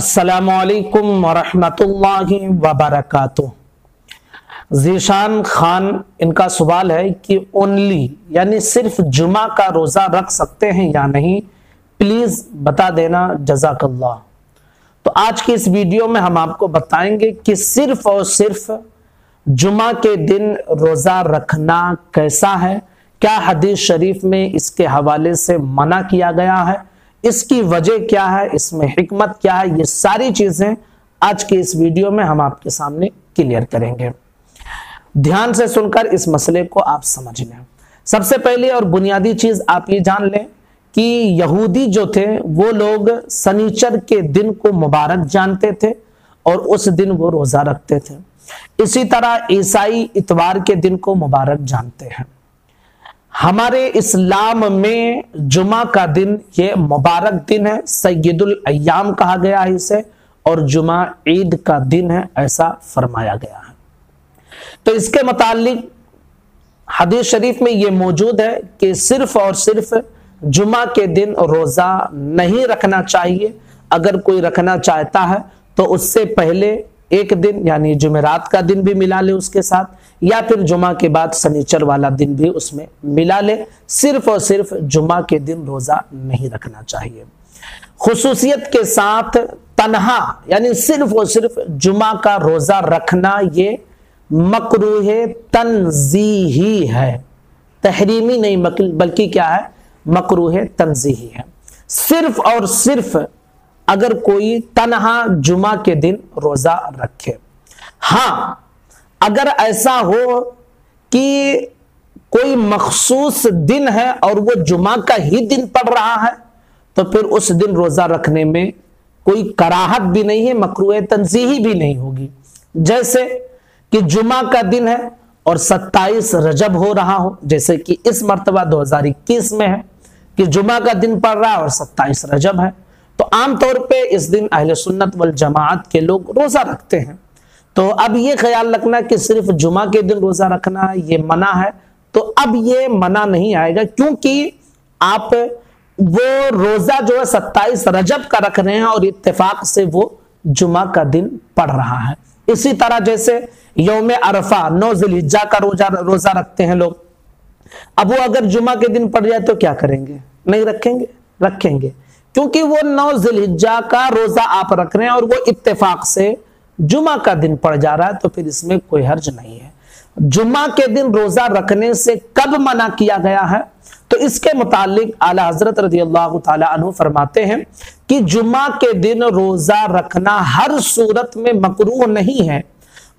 असलकम वरहमतुल्लाहि वबरकातुह जीशान खान इनका सवाल है कि ओनली यानी सिर्फ़ जुमा का रोज़ा रख सकते हैं या नहीं? प्लीज़ बता देना जजाकल्ला तो आज की इस वीडियो में हम आपको बताएँगे कि सिर्फ़ और सिर्फ़ जुमा के दिन रोज़ा रखना कैसा है, क्या हदीस शरीफ में इसके हवाले से मना किया गया है इसकी वजह क्या है, इसमें हिकमत क्या है, ये सारी चीज़ें आज के इस वीडियो में हम आपके सामने क्लियर करेंगे। ध्यान से सुनकर इस मसले को आप समझ लें। सबसे पहले और बुनियादी चीज़ आप ये जान लें कि यहूदी जो थे, वो लोग सनीचर के दिन को मुबारक जानते थे और उस दिन वो रोजा रखते थे। इसी तरह ईसाई इतवार के दिन को मुबारक जानते हैं। हमारे इस्लाम में जुमा का दिन, ये मुबारक दिन है सैदुल अयाम कहा गया है इसे, और जुमा ईद का दिन है, ऐसा फरमाया गया है। तो इसके मुतालिक हदीस शरीफ में ये मौजूद है कि सिर्फ़ और सिर्फ़ जुमा के दिन रोजा नहीं रखना चाहिए। अगर कोई रखना चाहता है तो उससे पहले एक दिन, यानी जुमेरात का दिन भी मिला ले उसके साथ, या फिर जुमा के बाद सनीचर वाला दिन भी उसमें मिला ले। सिर्फ़ और सिर्फ़ जुमा के दिन रोजा नहीं रखना चाहिए। खसूसियत के साथ तनहा, यानी सिर्फ़ और सिर्फ़ जुमा का रोजा रखना, ये मकरूह तंजीही है। तहरीमी नहीं बल्कि क्या है? मकरूह तंजीही है। सिर्फ़ और सिर्फ़ अगर कोई तनहा जुमा के दिन रोजा रखे। हाँ, अगर ऐसा हो कि कोई मखसूस दिन है और वो जुमा का ही दिन पड़ रहा है तो फिर उस दिन रोजा रखने में कोई कराहत भी नहीं है मकरू तनजीही भी नहीं होगी। जैसे कि जुमा का दिन है और 27 रजब हो रहा हो, जैसे कि इस मरतबा 2021 में है कि जुमा का दिन पड़ रहा है और 27 रजब है। तो आमतौर पे इस दिन अहल सुन्नत वल जमात के लोग रोजा रखते हैं। तो अब ये ख्याल रखना कि सिर्फ़ जुमा के दिन रोजा रखना ये मना है। तो अब ये मना नहीं आएगा क्योंकि आप वो रोजा जो है सत्ताईस रजब का रख रहे हैं और इत्तेफाक से वो जुमा का दिन पड़ रहा है। इसी तरह जैसे योम अरफा, नौ जिलहिज्जा का रोजा रोजा रखते हैं लोग। अब वो अगर जुमा के दिन पड़ जाए तो क्या करेंगे? नहीं रखेंगे? रखेंगे। क्योंकि वो नौ जिलहिज्जा का रोजा आप रख रहे हैं और वो इत्तेफाक से जुमा का दिन पड़ जा रहा है तो फिर इसमें कोई हर्ज नहीं है। जुमा के दिन रोजा रखने से कब मना किया गया है? तो इसके मुतालिक आला हज़रत रज़ी अल्लाह तु फरमाते हैं कि जुमा के दिन रोजा रखना हर सूरत में मकरूह नहीं है।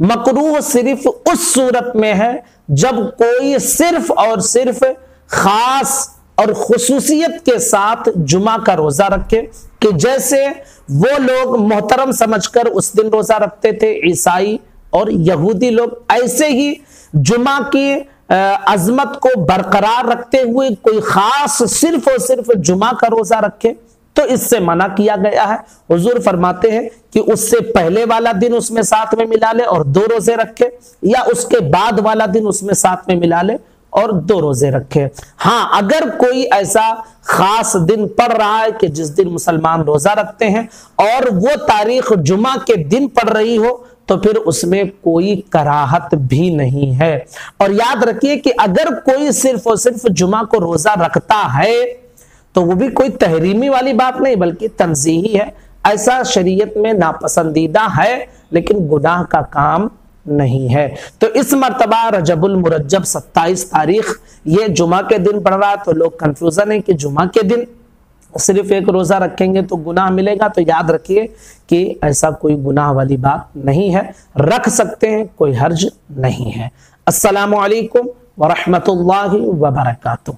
मकरूह सिर्फ़ उस सूरत में है जब कोई सिर्फ़ और सिर्फ़ खास और खसूसियत के साथ जुमा का रोजा रखे कि जैसे वो लोग मोहतरम समझकर उस दिन रोजा रखते थे, ईसाई और यहूदी लोग, ऐसे ही जुमा की अजमत को बरकरार रखते हुए कोई खास सिर्फ़ और सिर्फ़ जुमा का रोजा रखे तो इससे मना किया गया है। हुजूर फरमाते हैं कि उससे पहले वाला दिन उसमें साथ में मिला ले और दो रोज़े रखे या उसके बाद वाला दिन उसमें साथ में मिला ले। और दो रोज़े रखे। हाँ अगर कोई ऐसा खास दिन पड़ रहा है कि जिस दिन मुसलमान रोजा रखते हैं और वो तारीख जुमा के दिन पड़ रही हो तो फिर उसमें कोई कराहत भी नहीं है। और याद रखिए कि अगर कोई सिर्फ़ और सिर्फ़ जुमा को रोजा रखता है तो वो भी कोई तहरीमी वाली बात नहीं, बल्कि तंजीही है। ऐसा शरीयत में नापसंदीदा है, लेकिन गुनाह का काम नहीं है। तो इस मरतबा रजबुल मुरजब 27 तारीख, ये जुमा के दिन पड़ रहा है तो लोग कंफ्यूजन है कि जुमा के दिन सिर्फ़ एक रोजा रखेंगे तो गुनाह मिलेगा। तो याद रखिए कि ऐसा कोई गुनाह वाली बात नहीं है। रख सकते हैं, कोई हर्ज नहीं है। अस्सलाम वालेकुम वरहमतुल्लाहि वबरकातुहू।